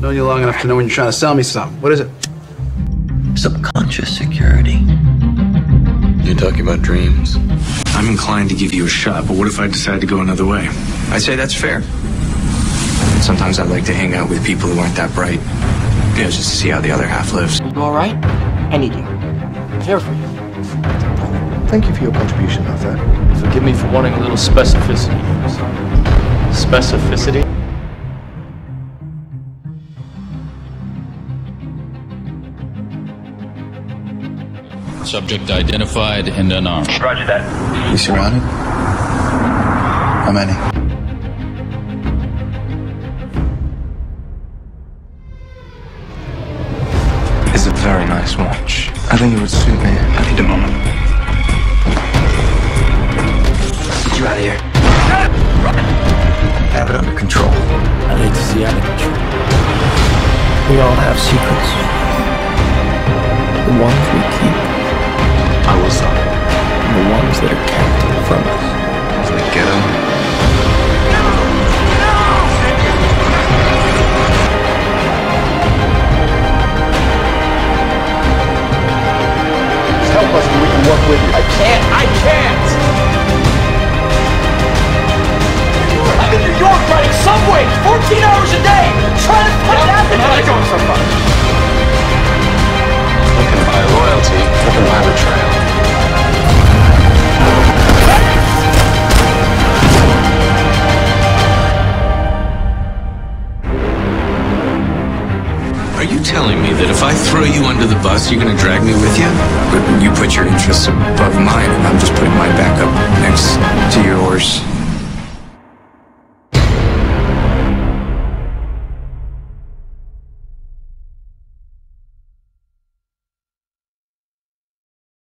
Known you long enough to know when you're trying to sell me something. What is it? Subconscious security. You're talking about dreams. I'm inclined to give you a shot, but what if I decide to go another way? I'd say that's fair. Sometimes I like to hang out with people who aren't that bright. You know, just to see how the other half lives. You all right? I need you. I'm here for you. Thank you for your contribution, Arthur. Forgive me for wanting a little specificity. Specificity? Subject identified and unarmed. Roger that. You surrounded? How many? It's a very nice watch. I think it would suit me. I need a moment. Get you out of here. Have it under control. I hate to see out of control. We all have secrets. The ones we keep, with you. I can't. I can't. I'm in New York riding subways 14 hours a day trying to find appetite. going so far? You you telling me that if I throw you under the bus, you're gonna drag me with you? But you put your interests above mine, and I'm just putting my back up